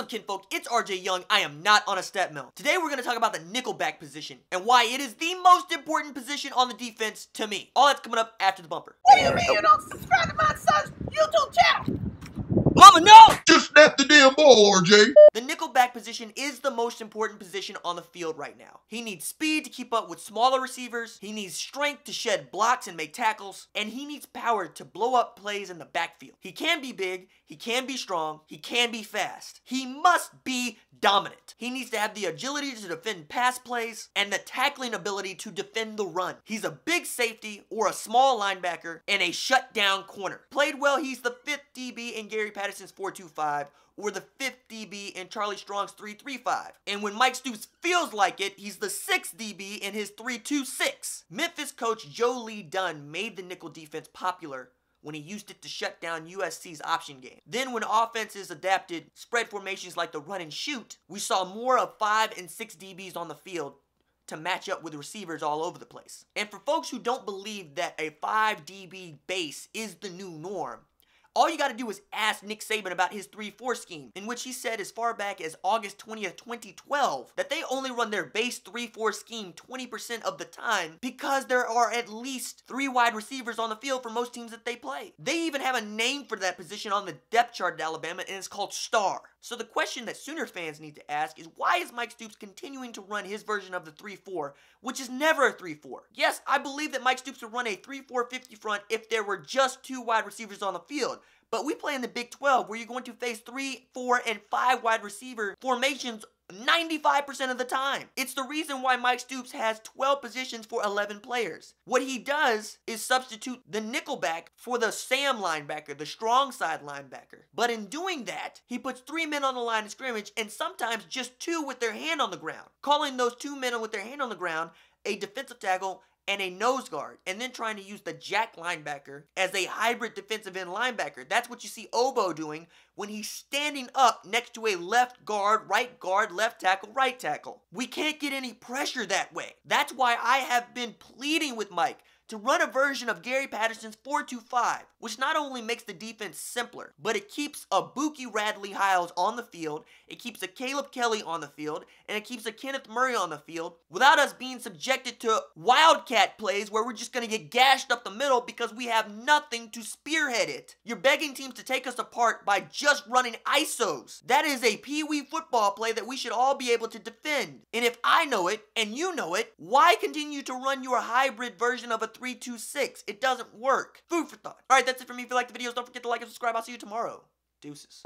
What's up, kinfolk? It's RJ Young. I am not on a step mill. Today we're going to talk about the nickelback position and why it is the most important position on the defense to me. All that's coming up after the bumper. What do you mean you don't subscribe to my son's YouTube channel? Mama, no! Just snap the damn ball, RJ. The nickelback position is the most important position on the field right now. He needs speed to keep up with smaller receivers, he needs strength to shed blocks and make tackles, and he needs power to blow up plays in the backfield. He can be big, he can be strong, he can be fast. He must be dominant. He needs to have the agility to defend pass plays and the tackling ability to defend the run. He's a big safety or a small linebacker and a shutdown corner. Played well, he's the fifth DB in Gary Patterson's 425 or the fifth DB in Charlie Strong's 335. And when Mike Stoops feels like it, he's the sixth DB in his 326. Memphis coach Joe Lee Dunn made the nickel defense popular when he used it to shut down USC's option game. Then when offenses adapted spread formations like the run and shoot, we saw more of 5 and 6 DBs on the field to match up with receivers all over the place. And for folks who don't believe that a 5 DB base is the new norm, all you got to do is ask Nick Saban about his 3-4 scheme, in which he said as far back as August 20th, 2012, that they only run their base 3-4 scheme 20% of the time because there are at least three wide receivers on the field for most teams that they play. They even have a name for that position on the depth chart at Alabama, and it's called star. So the question that Sooners fans need to ask is why is Mike Stoops continuing to run his version of the 3-4, which is never a 3-4? Yes, I believe that Mike Stoops would run a 3-4-50 front if there were just two wide receivers on the field. But we play in the Big 12 where you're going to face three, four, and five wide receiver formations 95% of the time. It's the reason why Mike Stoops has 12 positions for 11 players. What he does is substitute the nickelback for the Sam linebacker, the strong side linebacker. But in doing that, he puts three men on the line of scrimmage and sometimes just two with their hand on the ground, calling those two men with their hand on the ground a defensive tackle and a nose guard, and then trying to use the jack linebacker as a hybrid defensive end linebacker. That's what you see Obo doing when he's standing up next to a left guard, right guard, left tackle, right tackle. We can't get any pressure that way. That's why I have been pleading with Mike to run a version of Gary Patterson's 4-2-5, which not only makes the defense simpler, but it keeps a Bookie Radley Hiles on the field, it keeps a Caleb Kelly on the field, and it keeps a Kenneth Murray on the field without us being subjected to wildcat plays where we're just going to get gashed up the middle because we have nothing to spearhead it. You're begging teams to take us apart by just running ISOs. That is a pee-wee football play that we should all be able to defend. And if I know it and you know it. Why continue to run your hybrid version of a 326? It doesn't work. Food for thought. All right, that's it for me. If you like the videos, don't forget to like and subscribe. I'll see you tomorrow. Deuces.